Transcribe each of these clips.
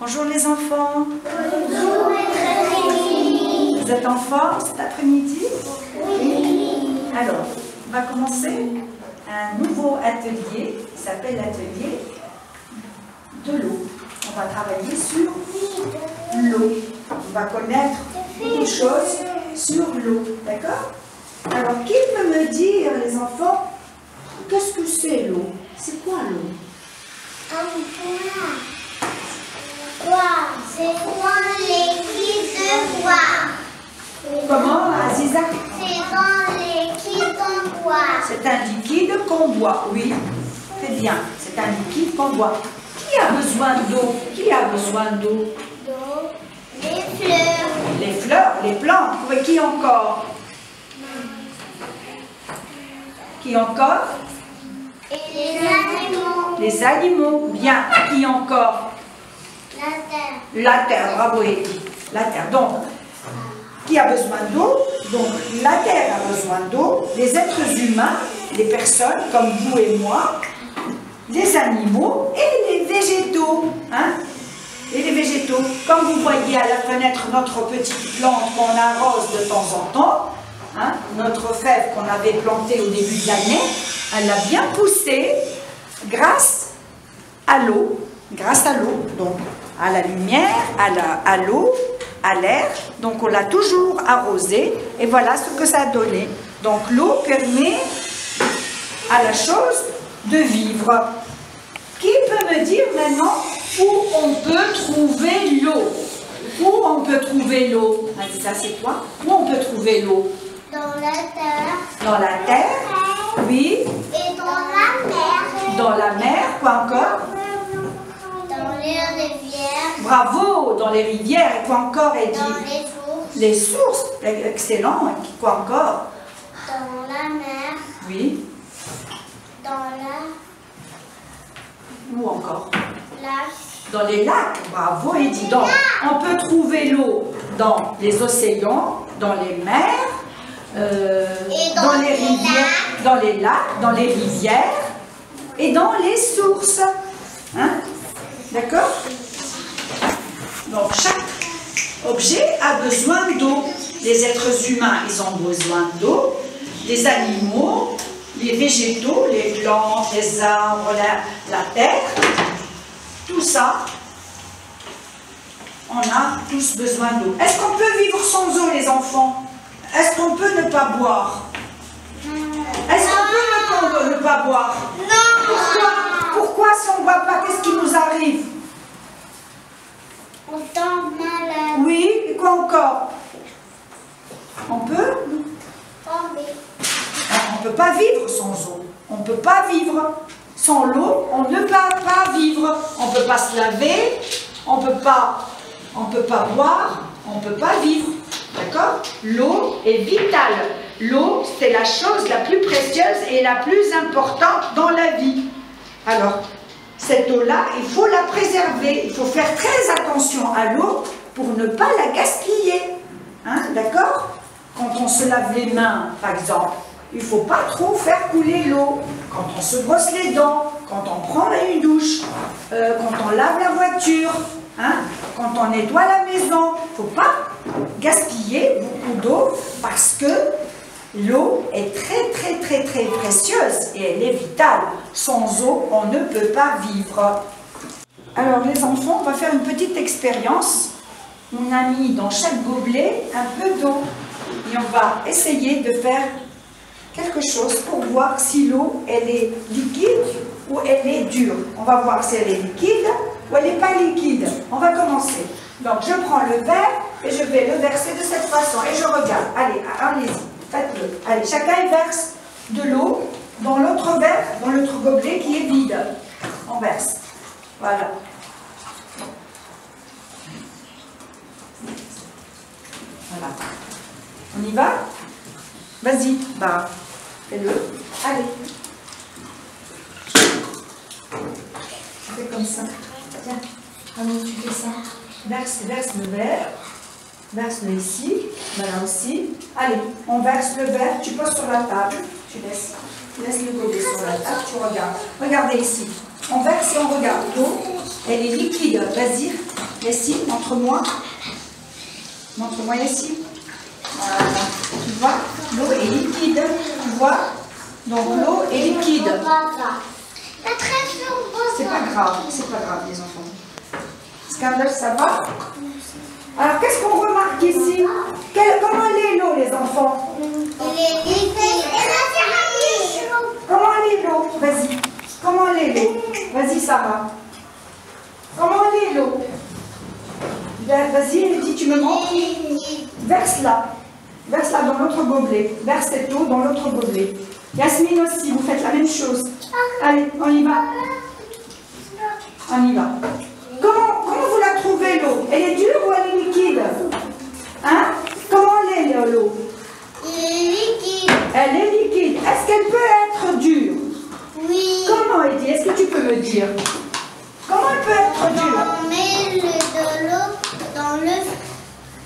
Bonjour les enfants. Bonjour maîtresse Vous êtes en forme cet après-midi? Oui. Alors, on va commencer un nouveau atelier qui s'appelle l'atelier de l'eau. On va travailler sur l'eau. On va connaître beaucoup de choses sur l'eau. D'accord? Alors, qui peut me dire, les enfants, qu'est-ce que c'est l'eau? C'est quoi l'eau? C'est dans l'équipe de bois. Comment, Aziza C'est dans l'équipe de bois. C'est un liquide qu'on boit, oui. Très bien, c'est un liquide qu'on boit. Qui a besoin d'eau? Qui a besoin d'eau? Donc, les fleurs. Les fleurs, les plantes. Oui, qui encore? Qui encore? Et les animaux. Les animaux. Bien. Qui encore? La terre, bravo Eddie. La terre. Donc, qui a besoin d'eau? Donc, la terre a besoin d'eau. Les êtres humains, les personnes comme vous et moi, les animaux et les végétaux. Hein et les végétaux. Comme vous voyez à la fenêtre notre petite plante qu'on arrose de temps en temps, hein, notre fève qu'on avait plantée au début de l'année, elle a bien poussé grâce à l'eau, grâce à l'eau, donc à la lumière, à la- à l'eau, à l'air. Donc on l'a toujours arrosé et voilà ce que ça a donné. Donc l'eau permet à la chose de vivre. Qui peut me dire maintenant où on peut trouver l'eau? Où on peut trouver l'eau? Ça c'est toi. Où on peut trouver l'eau? Dans la terre. Dans la terre Oui. Et dans la mer. Dans la mer Quoi encore? Bravo Dans les rivières Et quoi encore, Eddie Dans les sources. Les sources Excellent Et Quoi encore? Dans la mer. Oui. Dans la Où encore? lac. Dans les lacs, bravo Eddie. Donc, on peut trouver l'eau dans les océans, dans les mers, euh, Et dans les les rivières, dans les lacs, dans les rivières et dans les sources. Hein? D'accord? Donc, chaque objet a besoin d'eau. Les êtres humains, ils ont besoin d'eau. Les animaux, les végétaux, les plantes, les arbres, la, la terre, tout ça, on a tous besoin d'eau. Est-ce qu'on peut vivre sans eau, les enfants? Est-ce qu'on peut ne pas boire? Est-ce qu'on peut ne, ne pas boire? Pourquoi? Pourquoi si on ne boit pas, qu'est-ce qui nous arrive On tombe malade. Oui, et quoi encore On peut Tomber. On ne peut pas vivre sans eau. On ne peut pas vivre. Sans l'eau, on ne peut pas vivre. On ne peut pas se laver, on ne peut pas, on peut pas boire, on ne peut pas vivre. D'accord L'eau est vitale. L'eau, c'est la chose la plus précieuse et la plus importante dans la vie. Alors, cette eau-là, il faut la préserver. Il faut faire très attention à l'eau pour ne pas la gaspiller. Hein, D'accord? Quand on se lave les mains, par exemple, il ne faut pas trop faire couler l'eau. Quand on se brosse les dents, quand on prend une douche, euh, quand on lave la voiture, hein, quand on nettoie la maison, il ne faut pas gaspiller beaucoup d'eau parce que l'eau est très très très très précieuse et elle est vitale. Sans eau, on ne peut pas vivre. Alors les enfants, on va faire une petite expérience. On a mis dans chaque gobelet un peu d'eau et on va essayer de faire quelque chose pour voir si l'eau elle est liquide ou elle est dure. On va voir si elle est liquide ou elle n'est pas liquide. On va commencer. Donc je prends le verre et je vais le verser de cette façon et je regarde. Allez, allez-y, faites-le. Allez, chacun verse de l'eau dans l'autre verre, dans l'autre gobelet qui est vide. On verse. Voilà. Voilà. On y va? Vas-y, bah, fais-le. Allez. Fais comme ça. Tiens, allons, tu fais ça. Verse, verse le verre. Verse-le ici. Voilà aussi. Allez, on verse le verre. Tu poses sur la table. Tu laisses. Tu laisses le gobelet sur la table. Tu regardes. Regardez ici. On verse et on regarde. L'eau, elle est liquide. Vas-y. Ici, montre-moi. Montre-moi ici. Voilà. Tu vois, l'eau est liquide. Tu vois Donc l'eau est liquide. C'est pas grave, c'est pas grave les enfants. Scandale, ça va? Alors qu'est-ce qu'on remarque ici? Quel- Comment est l'eau les enfants? Comment elle est l'eau? Vas-y. Comment est l'eau? Vas-y Sarah. Comment est l'eau? Vas-y, dis, tu me montres. Verse-la. Verse-la dans l'autre gobelet. Verse cette eau dans l'autre gobelet. Yasmine aussi, vous faites la même chose. Allez, on y va. On y va. Comment, comment vous la trouvez l'eau Elle est dure ou elle est liquide Hein Comment elle est l'eau Elle est liquide. Est-ce qu'elle peut être dure Oui. Comment Eddie Est-ce que tu peux me dire Comment elle peut être dure On met le, de l'eau dans le,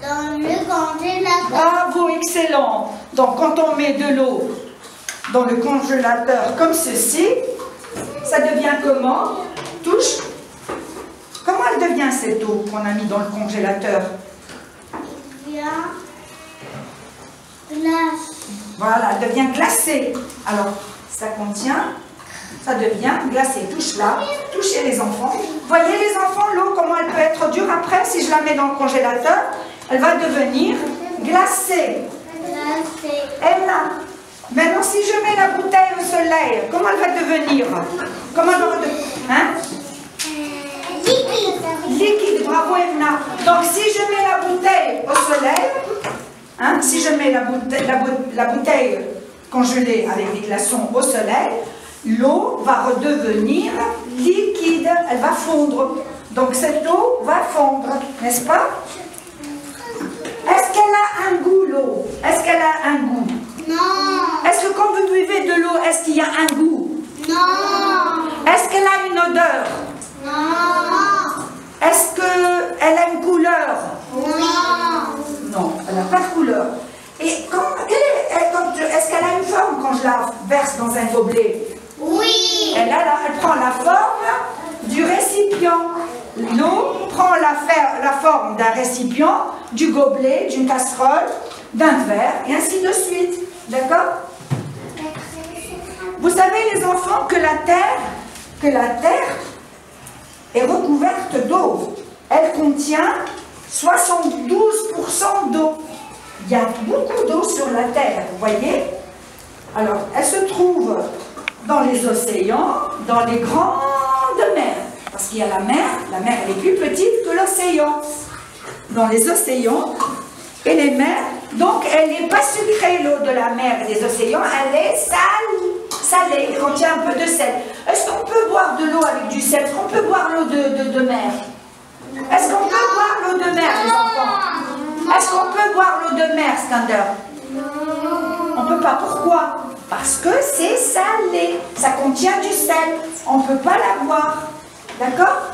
dans le congélateur. Bravo, excellent. Donc quand on met de l'eau dans le congélateur comme ceci, ça devient comment Touche. Comment elle devient cette eau qu'on a mis dans le congélateur Bien. Glace. Voilà, elle devient glacée. Alors, ça contient, ça devient glacé. Touche là, touchez les enfants. Voyez les enfants, l'eau, comment elle peut être dure après, si je la mets dans le congélateur, elle va devenir glacée. Glacé. Elle là. Maintenant, si je mets la bouteille au soleil, comment elle va devenir? Comment elle va devenir Hein? Liquide. Liquide, bravo Emna. Donc si je mets la bouteille au soleil, hein, si je mets la bouteille, la, bou- la bouteille congelée avec des glaçons au soleil, l'eau va redevenir liquide, elle va fondre. Donc cette eau va fondre, n'est-ce pas? Est-ce qu'elle a un goût l'eau? Est-ce qu'elle a un goût? Non. Est-ce que quand vous buvez de l'eau, est-ce qu'il y a un goût? Non. Est-ce qu'elle a une odeur? Non. Est-ce qu'elle a une couleur? Non. Non, elle n'a pas de couleur. Et quand, est-ce qu'elle a une forme quand je la verse dans un gobelet Oui. elle, a la- elle prend la forme du récipient. L'eau prend la, fer- la forme d'un récipient, du gobelet, d'une casserole, d'un verre, et ainsi de suite. D'accord? Vous savez, les enfants, que la terre, que la terre est recouverte d'eau. Elle contient 72% d'eau. Il y a beaucoup d'eau sur la terre, vous voyez Alors, elle se trouve dans les océans, dans les grandes mers. Parce qu'il y a la mer, la mer elle est plus petite que l'océan. Dans les océans et les mers, donc elle n'est pas sucrée l'eau de la mer et des océans, elle est sale, salée, elle contient un peu de sel. Est-ce qu'on peut boire de l'eau avec du sel? Est-ce qu'on peut boire l'eau de, de- de mer? Est-ce qu'on peut boire l'eau de mer, les enfants? Est-ce qu'on peut boire l'eau de mer, Skander? On ne peut pas. Pourquoi? Parce que c'est salé. Ça contient du sel. On ne peut pas la boire. D'accord?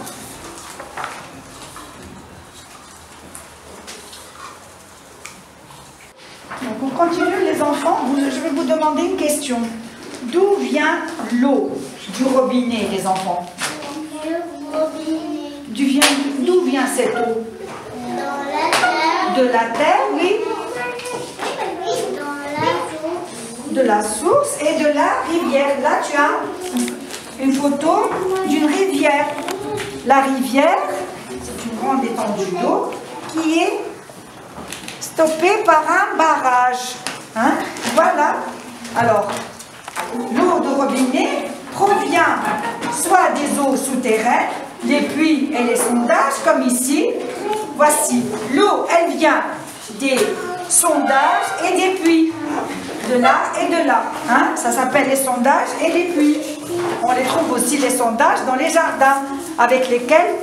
Donc on continue les enfants. Vous- je vais vous demander une question. D'où vient l'eau du robinet, les enfants? Le robinet. D'où vient, cette eau? De la terre, oui. De la source et de la rivière. Là, tu as une photo d'une rivière. La rivière, c'est une grande étendue d'eau qui est stoppée par un barrage. Hein voilà. Alors, l'eau de robinet provient soit des eaux souterraines, des puits et les sondages, comme ici. Voici, l'eau, elle vient des sondages et des puits. De là et de là. Hein Ça s'appelle les sondages et les puits. On les trouve aussi, les sondages, dans les jardins, avec lesquels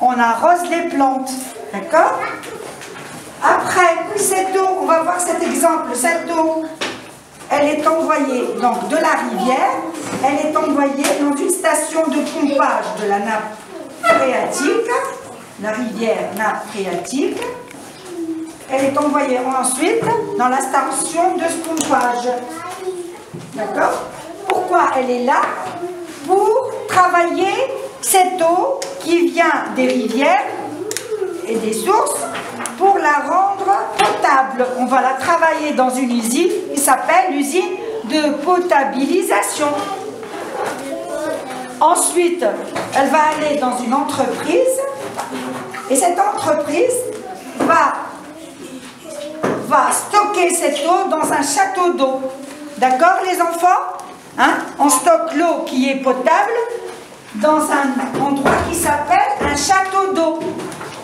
on arrose les plantes. D'accord? Après, cette eau, on va voir cet exemple. Cette eau, elle est envoyée de la rivière, elle est envoyée dans une station de pompage de la nappe phréatique, la rivière nappe phréatique. Elle est envoyée ensuite dans la station de pompage. D'accord? Pourquoi elle est là? Pour travailler cette eau qui vient des rivières et des sources pour la rendre potable. On va la travailler dans une usine qui s'appelle l'usine de potabilisation. Ensuite, elle va aller dans une entreprise et cette entreprise va, va stocker cette eau dans un château d'eau. D'accord les enfants? Hein? On stocke l'eau qui est potable dans un endroit qui s'appelle un château d'eau.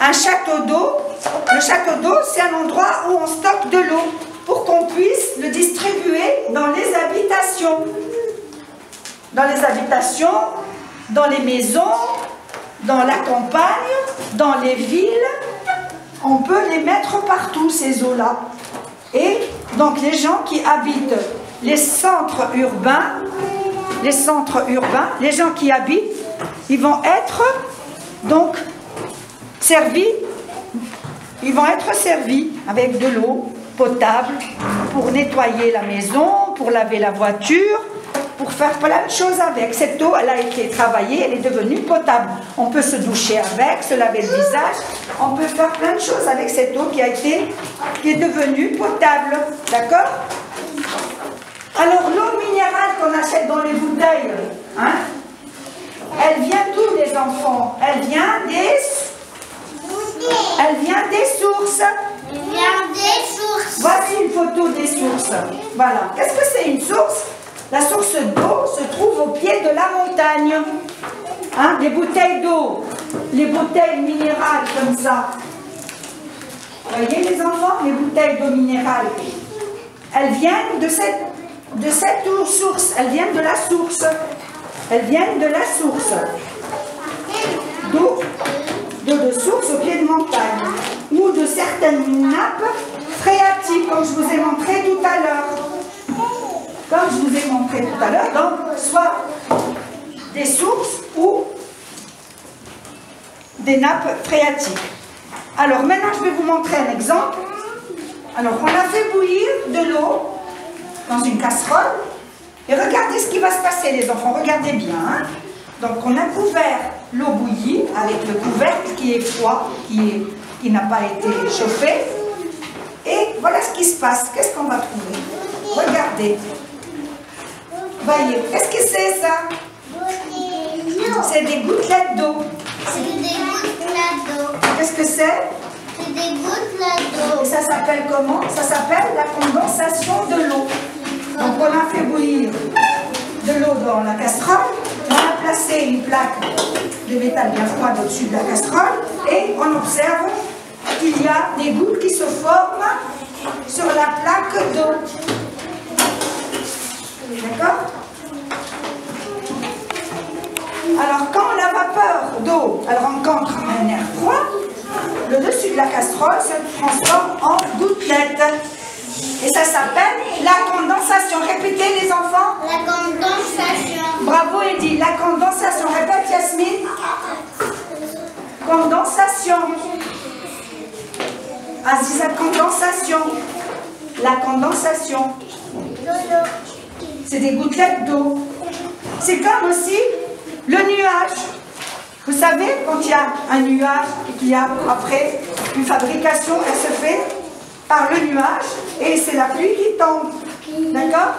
Un château d'eau, le château d'eau, c'est un endroit où on stocke de l'eau pour qu'on puisse le distribuer dans les habitations. Dans les habitations, dans les maisons, dans la campagne, dans les villes. On peut les mettre partout, ces eaux-là. Et donc les gens qui habitent les centres urbains, les centres urbains, les gens qui habitent, ils vont être donc ils vont être servis avec de l'eau potable pour nettoyer la maison, pour laver la voiture, pour faire plein de choses avec. Cette eau, elle a été travaillée, elle est devenue potable. On peut se doucher avec, se laver le visage, on peut faire plein de choses avec cette eau qui a été, qui est devenue potable. D'accord? Alors l'eau minérale qu'on achète dans les bouteilles, hein, elle vient d'où les enfants? Elle vient des elle vient des sources. Elle vient des sources. Voici une photo des sources. Voilà. Qu'est-ce que c'est une source? La source d'eau se trouve au pied de la montagne. Hein, les bouteilles d'eau, les bouteilles minérales comme ça. Vous voyez les enfants, les bouteilles d'eau minérale. Elles viennent de cette, de source. Elles viennent de la source. Elles viennent de la source. D'eau de, sources au pied de montagne ou de certaines nappes phréatiques, comme je vous ai montré tout à l'heure. Comme je vous ai montré tout à l'heure, donc soit des sources ou des nappes phréatiques. Alors maintenant, je vais vous montrer un exemple. Alors, on a fait bouillir de l'eau dans une casserole. Et regardez ce qui va se passer, les enfants. Regardez bien. Hein. Donc, on a couvert l'eau bouillie avec le couvercle qui est froid, qui, qui n'a pas été chauffé. Et voilà ce qui se passe. Qu'est-ce qu'on va trouver? Regardez. Voyez, qu'est-ce que c'est ça? C'est des gouttelettes d'eau. C'est des gouttelettes d'eau. Qu'est-ce que c'est? C'est des gouttelettes d'eau. Et ça s'appelle comment? Ça s'appelle la condensation de l'eau. Donc on a fait bouillir de l'eau dans la casserole, on a placé une plaque de métal bien froide au-dessus de la casserole et on observe qu'il y a des gouttes qui se forment sur la plaque d'eau. D'accord Alors quand la vapeur d'eau rencontre un air froid, le dessus de la casserole se transforme en gouttelettes. Et ça s'appelle la condensation. Répétez les enfants. La condensation. Bravo Eddy. La condensation. Répète Yasmine. Condensation. Aziza, condensation. La condensation. C'est des gouttelettes d'eau. C'est comme aussi le nuage. Vous savez, quand il y a un nuage et qu'il y a après une fabrication, elle se fait par le nuage et c'est la pluie qui tombe. D'accord?